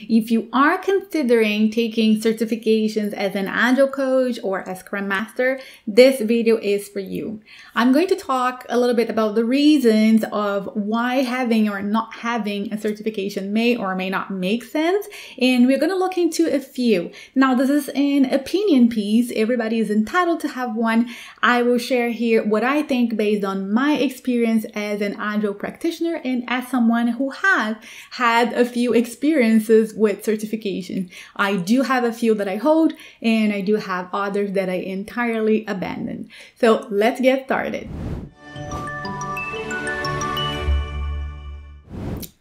If you are considering taking certifications as an Agile coach or a Scrum Master, this video is for you. I'm going to talk a little bit about the reasons of why having or not having a certification may or may not make sense, and we're going to look into a few. Now, this is an opinion piece. Everybody is entitled to have one. I will share here what I think based on my experience as an Agile practitioner and as someone who has had a few experiences with certification. I do have a few that I hold and I do have others that I entirely abandoned. So let's get started.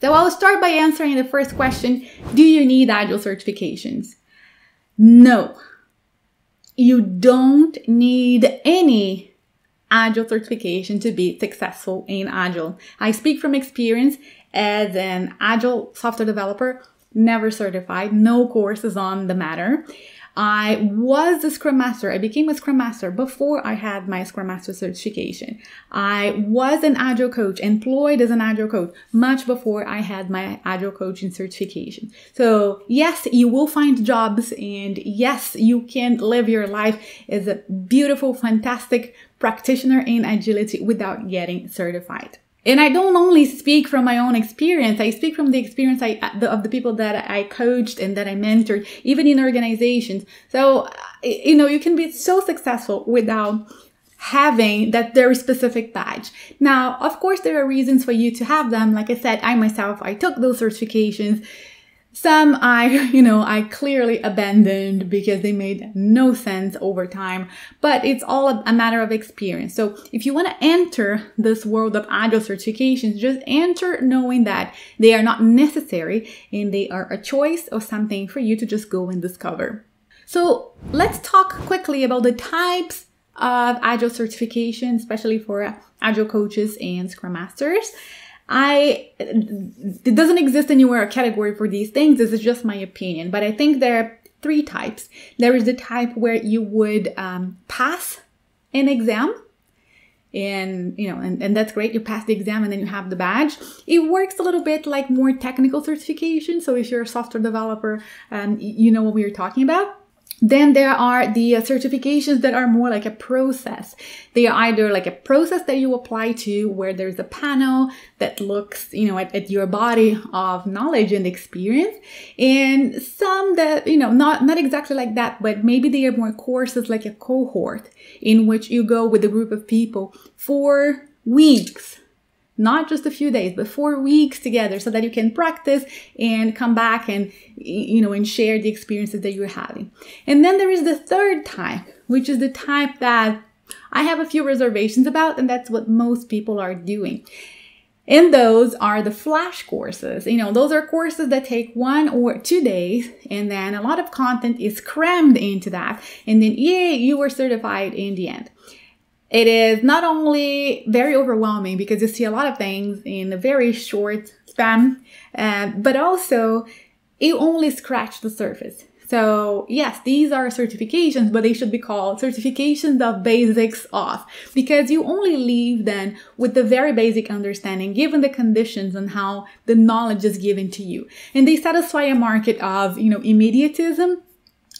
So I'll start by answering the first question Do you need Agile certifications? No. You don't need any Agile certification to be successful in Agile. I speak from experience as an Agile software developer never certified, no courses on the matter. I was a Scrum Master. I became a Scrum Master before I had my Scrum Master certification. I was an Agile coach, employed as an Agile coach, much before I had my Agile coaching certification. So, yes, you will find jobs, and yes, you can live your life as a beautiful, fantastic practitioner in agility without getting certified. And I don't only speak from my own experience. I speak from the experience I, of the people that I coached and that I mentored, even in organizations. So, you know, you can be so successful without having that very specific badge. Now, of course, there are reasons for you to have them. Like I said, I myself, I took those certifications some I, you know, I clearly abandoned because they made no sense over time, but it's all a matter of experience. So if you want to enter this world of agile certifications, just enter knowing that they are not necessary and they are a choice or something for you to just go and discover. So let's talk quickly about the types of agile certification, especially for agile coaches and scrum masters. I it doesn't exist anywhere a category for these things. This is just my opinion, but I think there are three types. There is the type where you would um, pass an exam. And you know and, and that's great. You pass the exam and then you have the badge. It works a little bit like more technical certification. So if you're a software developer um, you know what we are talking about then there are the uh, certifications that are more like a process. They are either like a process that you apply to where there's a panel that looks, you know, at, at, your body of knowledge and experience. And some that, you know, not, not exactly like that, but maybe they are more courses like a cohort in which you go with a group of people for weeks not just a few days, but four weeks together so that you can practice and come back and, you know, and share the experiences that you're having. And then there is the third type, which is the type that I have a few reservations about, and that's what most people are doing. And those are the flash courses. You know, those are courses that take one or two days, and then a lot of content is crammed into that. And then, yay, you were certified in the end. It is not only very overwhelming because you see a lot of things in a very short span, uh, but also it only scratched the surface. So yes, these are certifications, but they should be called certifications of basics off because you only leave then with the very basic understanding given the conditions and how the knowledge is given to you. And they satisfy a market of, you know, immediatism.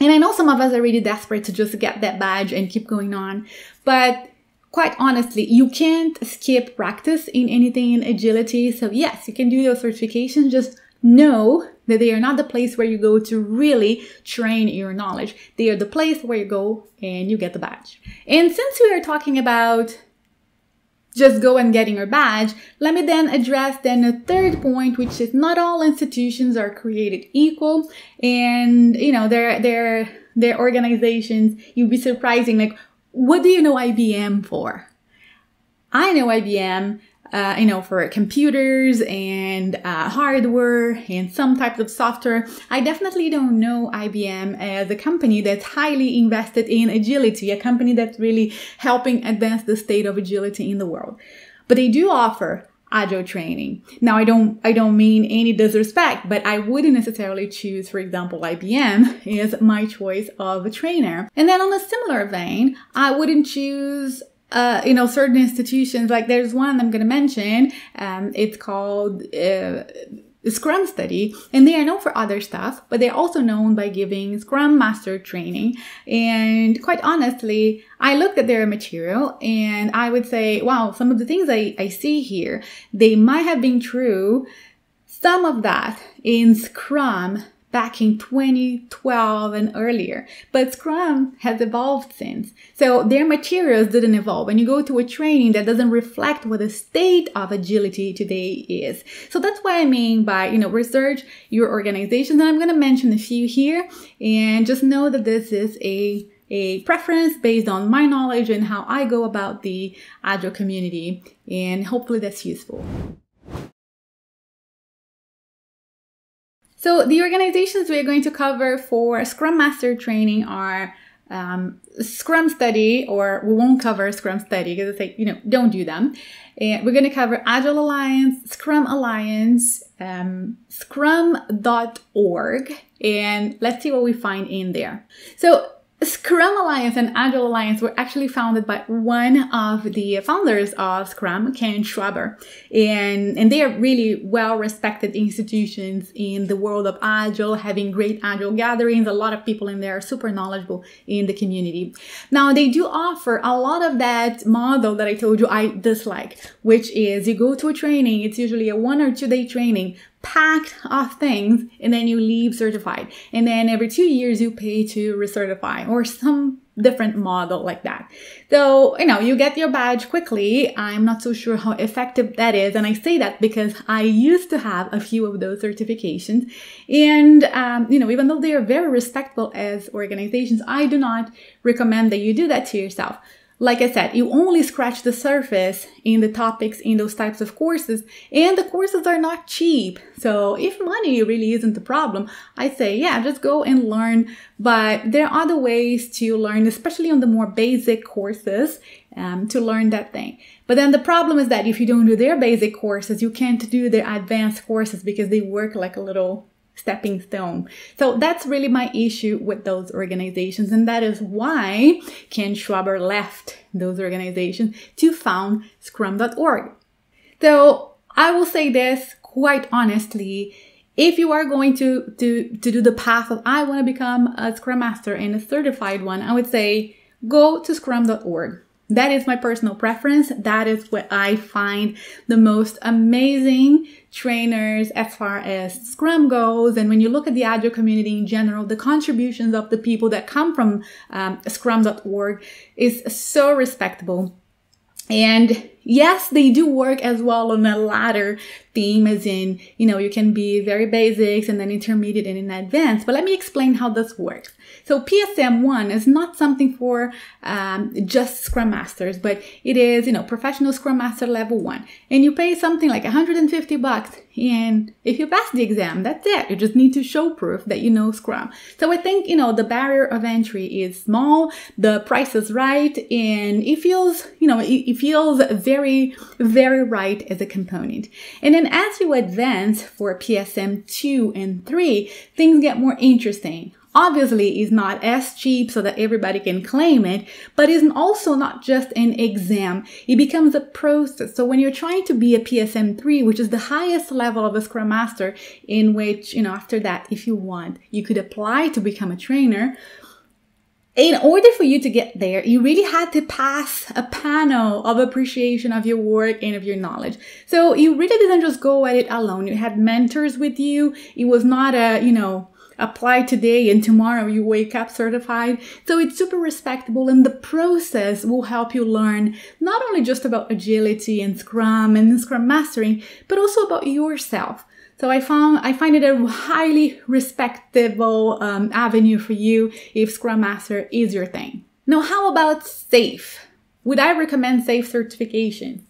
And I know some of us are really desperate to just get that badge and keep going on, but quite honestly, you can't skip practice in anything in agility. So yes, you can do those certifications. Just know that they are not the place where you go to really train your knowledge. They are the place where you go and you get the badge. And since we are talking about just go and getting your badge, let me then address then a third point, which is not all institutions are created equal. And, you know, they're, they're, their organizations, you'd be surprising, like, what do you know IBM for? I know IBM, uh, you know, for computers and uh, hardware and some types of software. I definitely don't know IBM as a company that's highly invested in agility, a company that's really helping advance the state of agility in the world. But they do offer agile training. Now I don't I don't mean any disrespect, but I wouldn't necessarily choose, for example, IBM as my choice of a trainer. And then on a similar vein, I wouldn't choose uh, you know, certain institutions, like there's one I'm going to mention. Um, it's called uh, Scrum study, and they are known for other stuff, but they're also known by giving Scrum Master training. And quite honestly, I looked at their material and I would say, wow, some of the things I, I see here, they might have been true. Some of that in Scrum back in 2012 and earlier. But Scrum has evolved since. So their materials didn't evolve. When you go to a training that doesn't reflect what the state of agility today is. So that's what I mean by, you know, research your organizations. And I'm going to mention a few here and just know that this is a a preference based on my knowledge and how I go about the Agile community. And hopefully that's useful. So the organizations we're going to cover for Scrum Master training are um, Scrum Study, or we won't cover Scrum Study because it's like, you know, don't do them. And we're going to cover Agile Alliance, Scrum Alliance, um, scrum.org, and let's see what we find in there. So Scrum Alliance and Agile Alliance were actually founded by one of the founders of Scrum, Ken Schwaber. And, and they are really well respected institutions in the world of Agile, having great Agile gatherings. A lot of people in there are super knowledgeable in the community. Now, they do offer a lot of that model that I told you I dislike, which is you go to a training, it's usually a one or two day training, packed of things and then you leave certified. And then every two years you pay to recertify or some different model like that. So you know you get your badge quickly. I'm not so sure how effective that is. And i say that because i used to have a few of those certifications. And um, you know even though they are very respectable as organizations i do not recommend that you do that to yourself like I said, you only scratch the surface in the topics in those types of courses, and the courses are not cheap. So, if money really isn't the problem, I say, yeah, just go and learn. But there are other ways to learn, especially on the more basic courses, um, to learn that thing. But then the problem is that if you don't do their basic courses, you can't do their advanced courses because they work like a little stepping stone. So that's really my issue with those organizations. And that is why Ken Schwaber left those organizations to found scrum.org. So I will say this quite honestly. If you are going to, to, to do the path of I want to become a scrum master and a certified one, I would say go to scrum.org. That is my personal preference. That is what I find the most amazing trainers as far as Scrum goes. And when you look at the Agile community in general, the contributions of the people that come from um, Scrum.org is so respectable. And yes, they do work as well on a ladder theme, as in, you know, you can be very basics and then intermediate and in advanced. But let me explain how this works. So PSM one is not something for um, just Scrum Masters, but it is, you know, professional Scrum Master level one. And you pay something like 150 bucks. And if you pass the exam, that's it. You just need to show proof that you know Scrum. So I think, you know, the barrier of entry is small, the price is right, and it feels, you know, it, it feels very, very very right as a component. And then as you advance for PSM 2 and 3, things get more interesting obviously is not as cheap so that everybody can claim it, but is also not just an exam. It becomes a process. So when you're trying to be a PSM3, which is the highest level of a Scrum Master, in which, you know, after that, if you want, you could apply to become a trainer, in order for you to get there, you really had to pass a panel of appreciation of your work and of your knowledge. So you really didn't just go at it alone. You had mentors with you. It was not a, you know, apply today and tomorrow you wake up certified. So it's super respectable and the process will help you learn not only just about agility and scrum and scrum mastering, but also about yourself. So I found I find it a highly respectable um, avenue for you if Scrum Master is your thing. Now, how about SAFe? Would I recommend SAFe certification?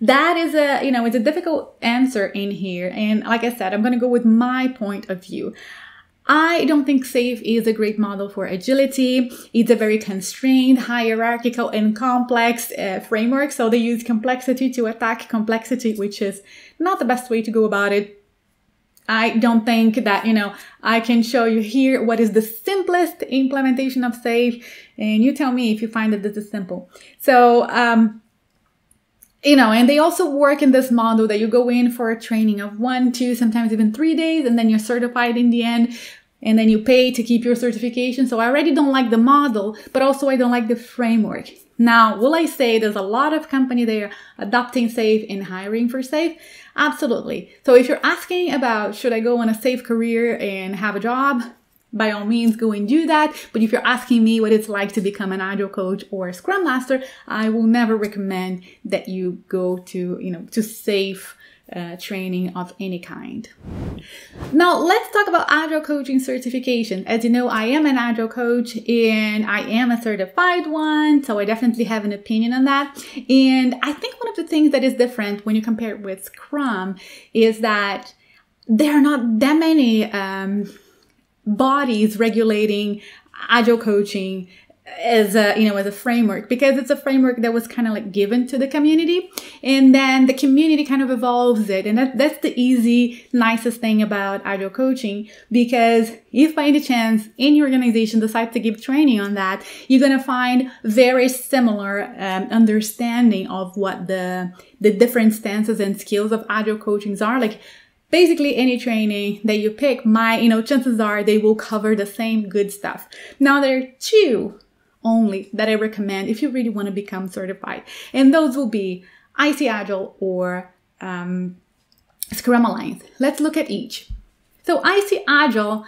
That is a you know it's a difficult answer in here, and like I said, I'm going to go with my point of view. I don't think SAFe is a great model for agility. It's a very constrained, hierarchical, and complex uh, framework. So they use complexity to attack complexity, which is not the best way to go about it. I don't think that, you know, I can show you here what is the simplest implementation of SAFe, and you tell me if you find that this is simple. So, um, you know, and they also work in this model that you go in for a training of one, two, sometimes even three days, and then you're certified in the end, and then you pay to keep your certification. So I already don't like the model, but also I don't like the framework. Now, will I say there's a lot of company there adopting SAFe and hiring for SAFe? Absolutely. So if you're asking about should I go on a safe career and have a job, by all means go and do that. But if you're asking me what it's like to become an agile coach or a scrum master, I will never recommend that you go to, you know, to SAFe uh, training of any kind. Now, let's talk about Agile coaching certification. As you know, I am an Agile coach and I am a certified one, so I definitely have an opinion on that. And I think one of the things that is different when you compare it with Scrum is that there are not that many um, bodies regulating agile coaching as a you know as a framework because it's a framework that was kind of like given to the community and then the community kind of evolves it and that, that's the easy nicest thing about agile coaching because if by any chance any organization decides to give training on that you're going to find very similar um, understanding of what the the different stances and skills of agile coachings are like basically any training that you pick, my, you know, chances are they will cover the same good stuff. Now there are two only that I recommend if you really want to become certified. And those will be IC Agile or um, Scrum Alliance. Let's look at each. So IC Agile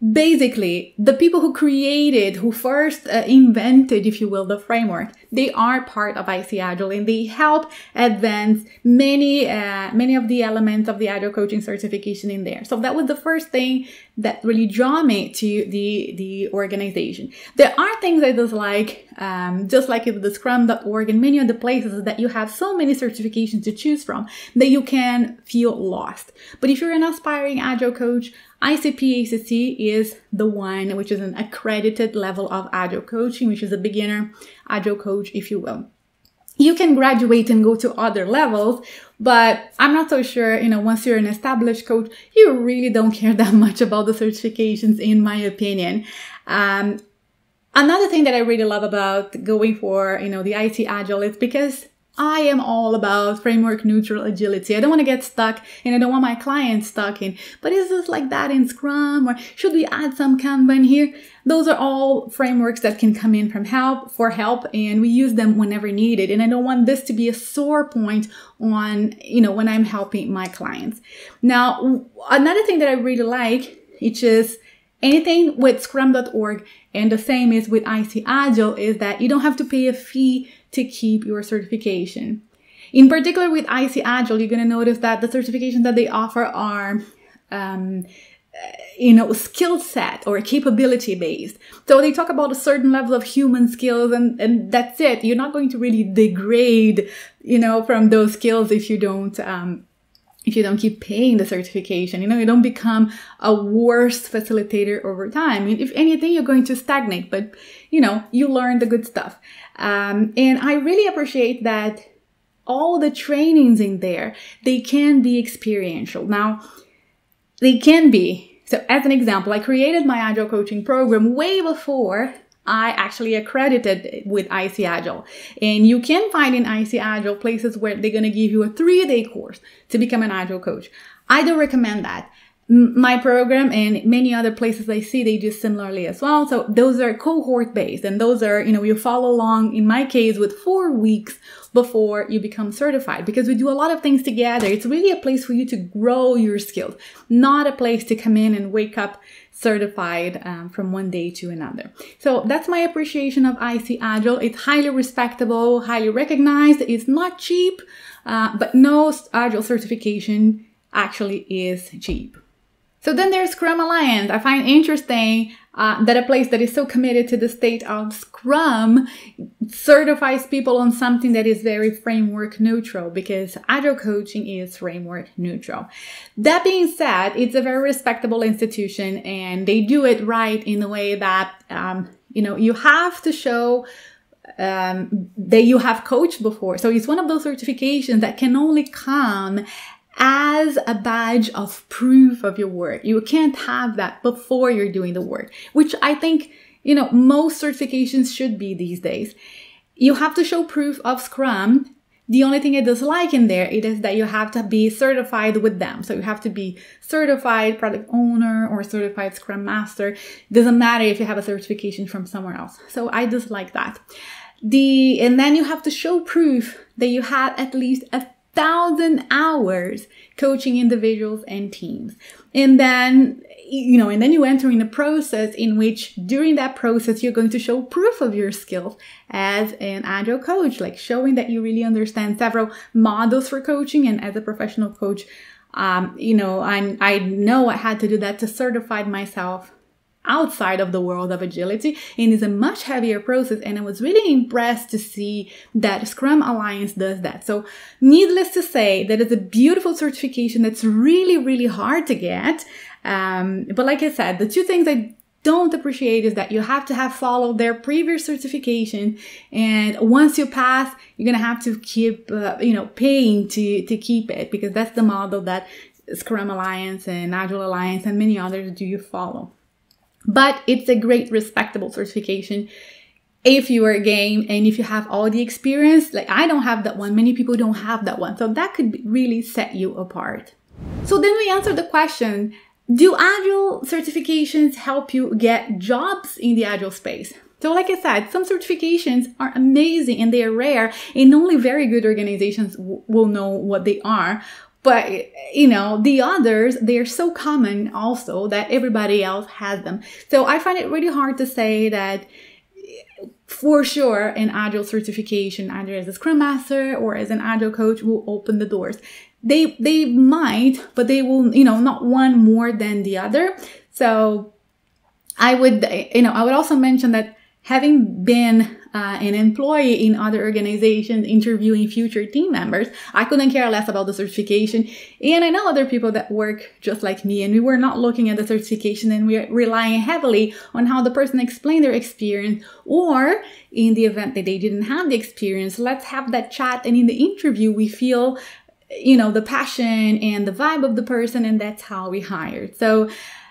basically the people who created who first uh, invented if you will the framework they are part of ic agile and they help advance many uh, many of the elements of the agile coaching certification in there. So that was the first thing that really draw me to the the organization. There are things i dislike um, just like the scrum.org and many of the places that you have so many certifications to choose from that you can feel lost. But if you're an aspiring agile coach ICP ACC is the one which is an accredited level of Agile coaching, which is a beginner Agile coach, if you will. You can graduate and go to other levels, but I'm not so sure, you know, once you're an established coach, you really don't care that much about the certifications, in my opinion. Um, another thing that I really love about going for, you know, the IC Agile is because I am all about framework neutral agility. I don't want to get stuck and I don't want my clients stuck in, but is this like that in Scrum or should we add some Kanban here? Those are all frameworks that can come in from help for help and we use them whenever needed. And I don't want this to be a sore point on, you know, when I'm helping my clients. Now, another thing that I really like, which is anything with scrum.org and the same is with IC Agile is that you don't have to pay a fee to keep your certification. In particular with IC Agile, you're going to notice that the certifications that they offer are um, you know, skill set or capability based. So they talk about a certain level of human skills and, and that's it. You're not going to really degrade, you know, from those skills if you don't, um, if you don't keep paying the certification, you know, you don't become a worse facilitator over time. If anything, you're going to stagnate, but you know, you learn the good stuff. Um, and I really appreciate that all the trainings in there, they can be experiential. Now, they can be. So as an example, I created my Agile coaching program way before I actually accredited with IC Agile. And you can find in IC Agile places where they're going to give you a three day course to become an Agile coach. I don't recommend that my program and many other places I see, they do similarly as well. So those are cohort based and those are, you know, you follow along in my case with four weeks before you become certified because we do a lot of things together. It's really a place for you to grow your skills, not a place to come in and wake up certified um, from one day to another. So that's my appreciation of IC Agile. It's highly respectable, highly recognized. It's not cheap, uh, but no Agile certification actually is cheap. So then there's Scrum Alliance. I find interesting uh, that a place that is so committed to the state of Scrum certifies people on something that is very framework neutral because Agile coaching is framework neutral. That being said, it's a very respectable institution and they do it right in the way that, um, you know, you have to show um, that you have coached before. So it's one of those certifications that can only come as a badge of proof of your work. You can't have that before you're doing the work, which I think, you know, most certifications should be these days. You have to show proof of Scrum The only thing I dislike in there it is that you have to be certified with them. So you have to be certified product owner or certified scrum master. It doesn't matter if you have a certification from somewhere else. So I dislike that. The and then you have to show proof that you had at least a thousand hours coaching individuals and teams. And then you know, and then you enter in a process in which during that process, you're going to show proof of your skills as an agile coach, like showing that you really understand several models for coaching. And as a professional coach, um, you know, I, I know I had to do that to certify myself outside of the world of agility and it's a much heavier process and i was really impressed to see that scrum alliance does that. So needless to say that is a beautiful certification that's really really hard to get um, but like I said, the two things I don't appreciate is that you have to have followed their previous certification and once you pass you're gonna have to keep uh, you know paying to to keep it because that's the model that scrum alliance and agile alliance and many others do you follow but it's a great respectable certification if you are a game and if you have all the experience like i don't have that one many people don't have that one so that could really set you apart so then we answer the question do Agile certifications help you get jobs in the Agile space? So, like I said, some certifications are amazing and they are rare, and only very good organizations will know what they are. But, you know, the others, they are so common also that everybody else has them. So, I find it really hard to say that for sure an agile certification either as a scrum master or as an agile coach will open the doors they they might but they will you know not one more than the other so i would you know i would also mention that having been uh, an employee in other organizations interviewing future team members i couldn't care less about the certification and i know other people that work just like me and we were not looking at the certification and we're relying heavily on how the person explained their experience or in the event that they didn't have the experience let's have that chat and in the interview we feel you know, the passion and the vibe of the person, and that's how we hired. So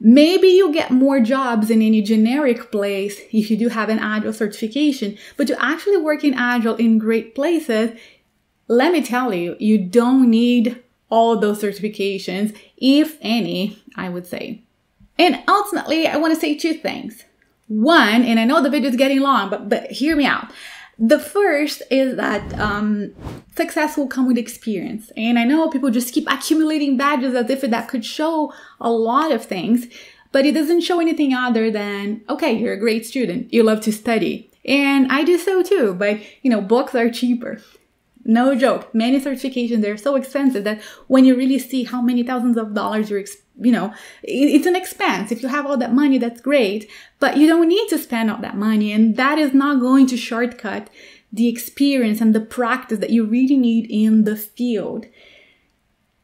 maybe you get more jobs in any generic place if you do have an Agile certification, but to actually work in Agile in great places, let me tell you, you don't need all those certifications, if any, I would say. And ultimately, I want to say two things. One, and I know the video is getting long, but, but hear me out. The first is that um, success will come with experience. And I know people just keep accumulating badges as if that could show a lot of things, but it doesn't show anything other than, okay, you're a great student, you love to study. And I do so too, but you know, books are cheaper. No joke. Many certifications, they're so expensive that when you really see how many thousands of dollars you're you know, it's an expense. If you have all that money, that's great, but you don't need to spend all that money. And that is not going to shortcut the experience and the practice that you really need in the field.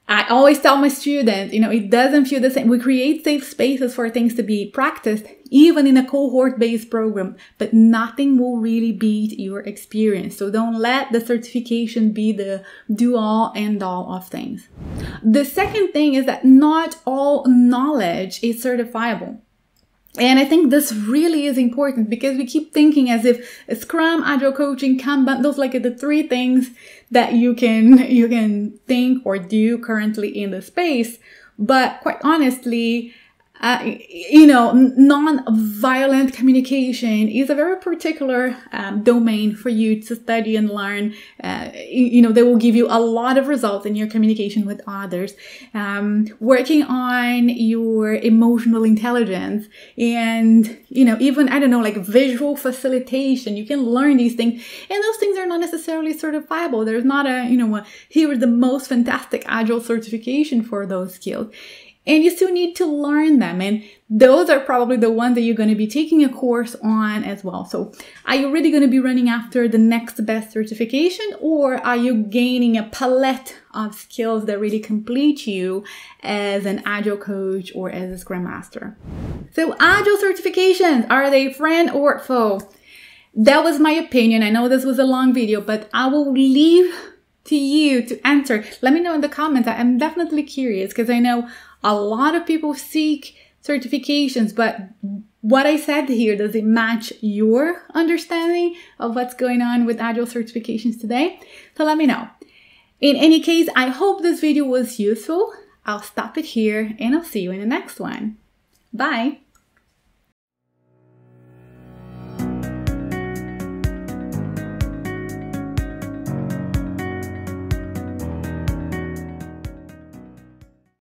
I always tell my students, you know, it doesn't feel the same. We create safe spaces for things to be practiced, even in a cohort based program, but nothing will really beat your experience. So don't let the certification be the do all end all of things. The second thing is that not all knowledge is certifiable. And I think this really is important because we keep thinking as if Scrum, Agile coaching, Kanban, those like the three things that you can you can think or do currently in the space. But quite honestly, uh, you know, non-violent communication is a very particular um, domain for you to study and learn. Uh, you know, they will give you a lot of results in your communication with others. Um, working on your emotional intelligence and, you know, even, I don't know, like visual facilitation, you can learn these things. And those things are not necessarily certifiable. There's not a, you know, a, here is the most fantastic agile certification for those skills and you still need to learn them. And those are probably the ones that you're going to be taking a course on as well. So are you really going to be running after the next best certification or are you gaining a palette of skills that really complete you as an agile coach or as a scrum master? So agile certifications, are they friend or foe? That was my opinion. I know this was a long video, but I will leave to you to answer. Let me know in the comments. I'm definitely curious because I know a lot of people seek certifications, but what I said here, does it match your understanding of what's going on with Agile certifications today? So let me know. In any case, I hope this video was useful. I'll stop it here and I'll see you in the next one. Bye!